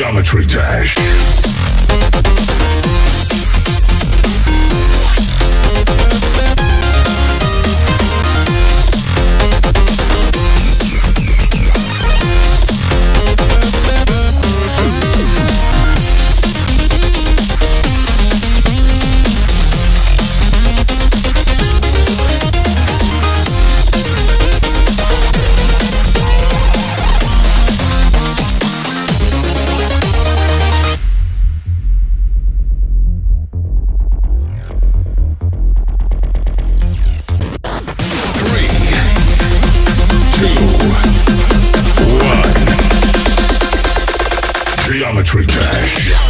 Geometry Dash. Geometry Dash.